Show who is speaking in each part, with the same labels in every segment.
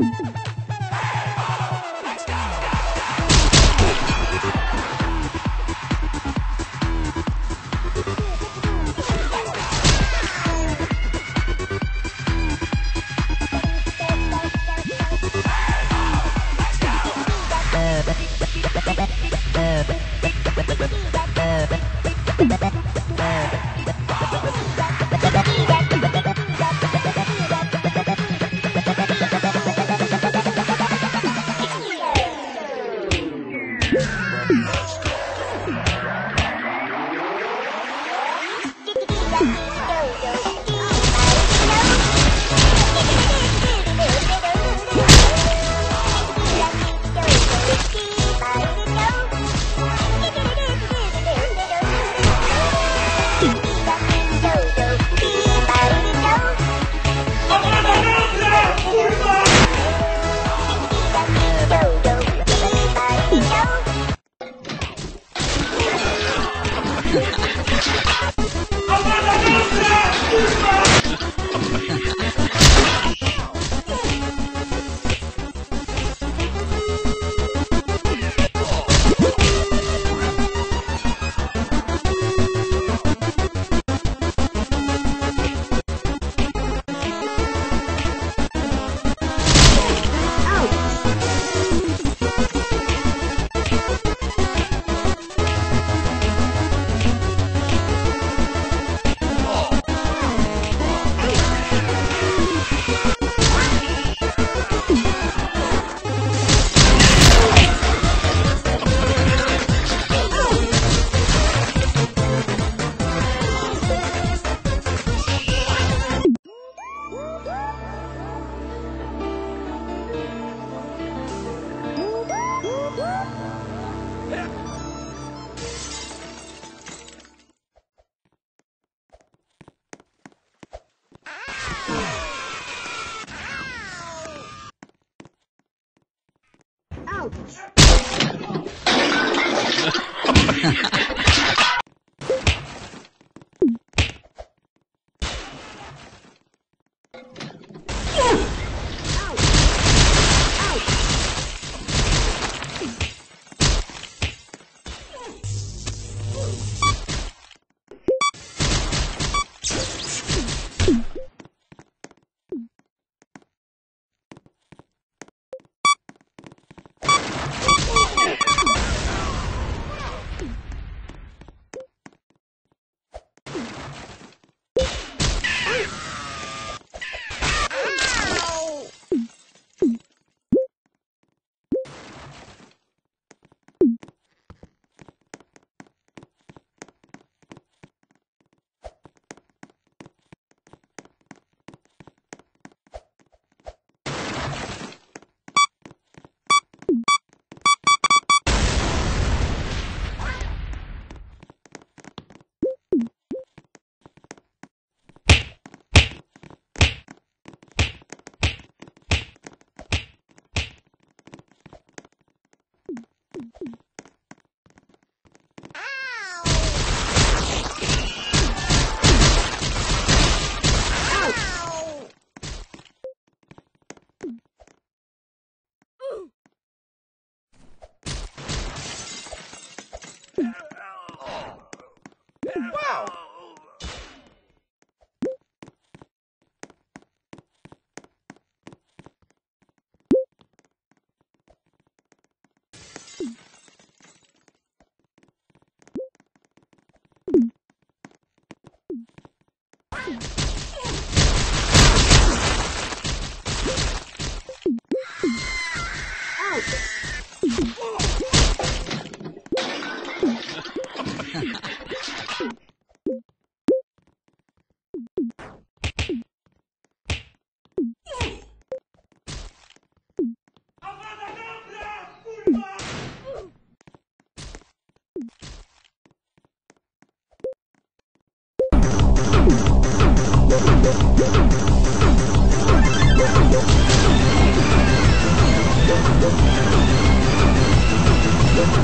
Speaker 1: Thank you. Yeah.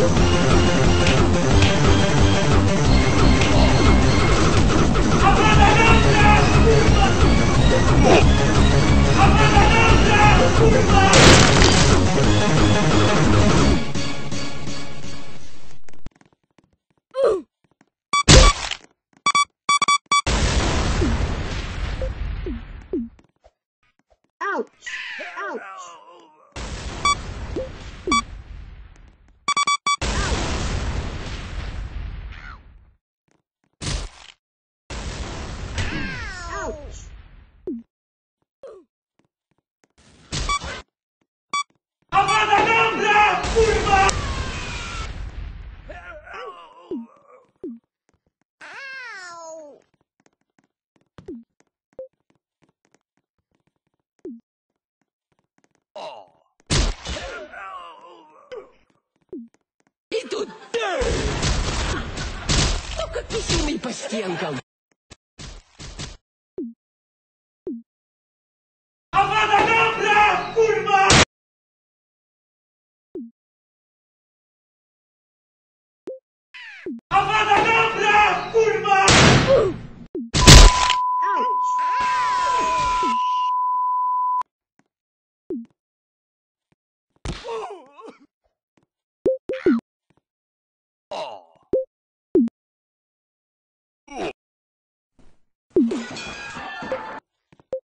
Speaker 1: Ouch! Ouch! по стенкам.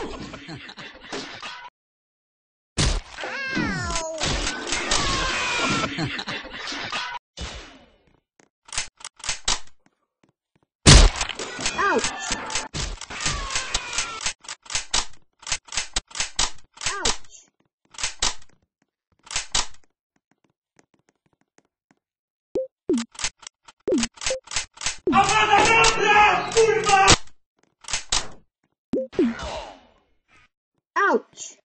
Speaker 1: Ow! Ouch!